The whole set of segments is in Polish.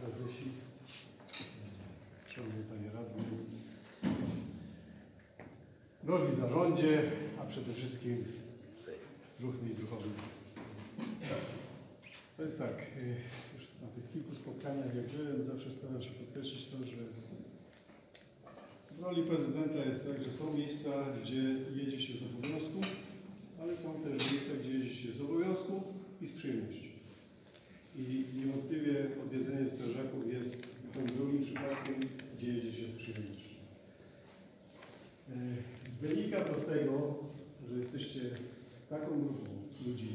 Prezesi, Panie Radny, drogi zarządzie, a przede wszystkim duchny i duchowny. To jest tak, y, już na tych kilku spotkaniach jak byłem, zawsze staram się podkreślić to, że w roli prezydenta jest tak, że są miejsca, gdzie jedzie się z obowiązku, ale są też miejsca, gdzie jedzie się z obowiązku i z przyjemnością. I niewątpliwie odwiedzenie strażaków jest tym drugim przypadkiem, gdzie jedzie się z przyjemnością. E, Wynika to z tego, że jesteście taką grupą ludzi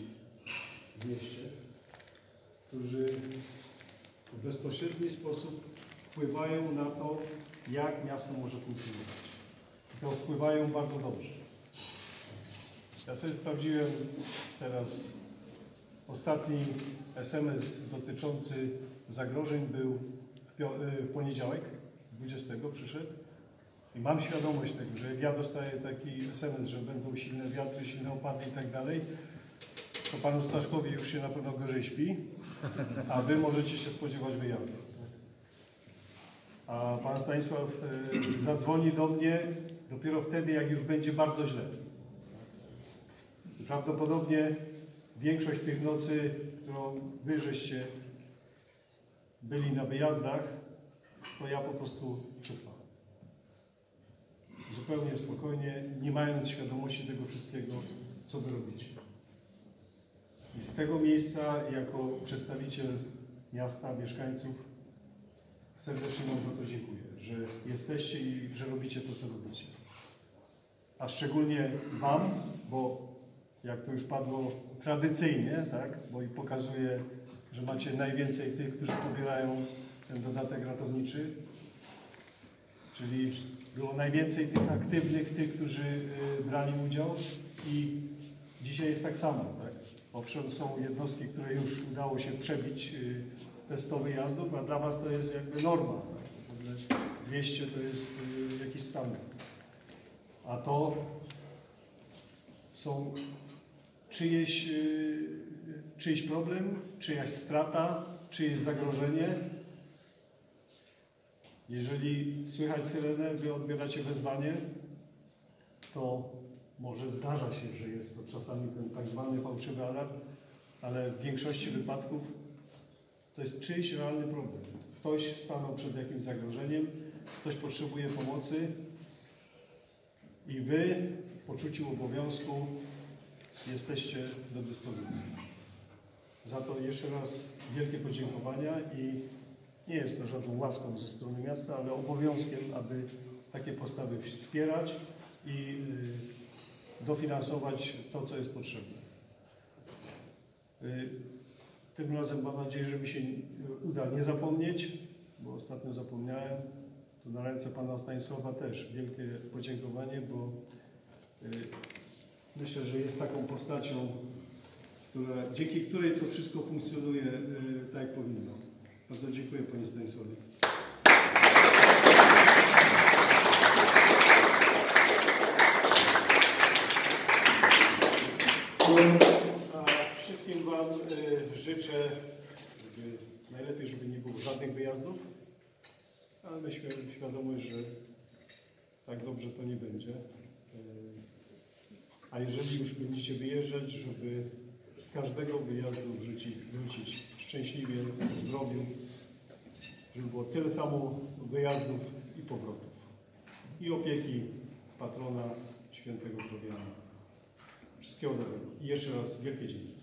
w mieście, którzy w bezpośredni sposób wpływają na to, jak miasto może funkcjonować. I to wpływają bardzo dobrze. Ja sobie sprawdziłem teraz ostatni SMS dotyczący zagrożeń był w, y, poniedziałek, 20 przyszedł. I mam świadomość tego, że jak ja dostaję taki SMS, że będą silne wiatry, silne opady i tak dalej, to panu Staszkowi już się na pewno gorzej śpi, a wy możecie się spodziewać wyjazdu. A pan Stanisław y, zadzwoni do mnie dopiero wtedy, jak już będzie bardzo źle. Prawdopodobnie większość tych nocy, którą wy żeście byli na wyjazdach, to ja po prostu przespałem. Zupełnie spokojnie, nie mając świadomości tego wszystkiego, co wy robicie. I z tego miejsca, jako przedstawiciel miasta, mieszkańców, serdecznie Wam za to dziękuję, że jesteście i że robicie to, co robicie. A szczególnie Wam, bo jak to już padło tradycyjnie, tak, bo i pokazuje, że macie najwięcej tych, którzy pobierają ten dodatek ratowniczy, czyli było najwięcej tych aktywnych, tych, którzy y, brali udział i dzisiaj jest tak samo, tak? Owszem, są jednostki, które już udało się przebić y, te 100 wyjazdów, a dla Was to jest jakby norma. Tak? W ogóle 200 to jest y, jakiś standard. A to są czyjeś, y, czyjś problem, czyjaś strata, czyjeś zagrożenie. Jeżeli słychać syrenę, Wy odbieracie wezwanie, to może zdarza się, że jest to czasami ten tak zwany fałszywy alarm, ale w większości wypadków to jest czyjś realny problem. Ktoś stanął przed jakimś zagrożeniem, ktoś potrzebuje pomocy i Wy w poczuciu obowiązku jesteście do dyspozycji. Za to jeszcze raz wielkie podziękowania i nie jest to żadną łaską ze strony miasta, ale obowiązkiem, aby takie postawy wspierać i y, dofinansować to, co jest potrzebne. Y, Tym razem mam nadzieję, że mi się uda nie zapomnieć, bo ostatnio zapomniałem. To na ręce pana Stanisława też wielkie podziękowanie, bo y, myślę, że jest taką postacią, która, dzięki której to wszystko funkcjonuje y, tak, jak powinno. Bardzo dziękuję panie Stanisławie. A wszystkim Wam y, życzę, żeby, najlepiej, żeby nie było żadnych wyjazdów, ale myślę świadomość, że tak dobrze to nie będzie. A jeżeli już będziecie wyjeżdżać, żeby z każdego wyjazdu wrócić, wrócić szczęśliwie, w zdrowiu, żeby było tyle samo wyjazdów i powrotów. I opieki patrona świętego Floriana. Wszystkiego dobrego. I jeszcze raz wielkie dzięki.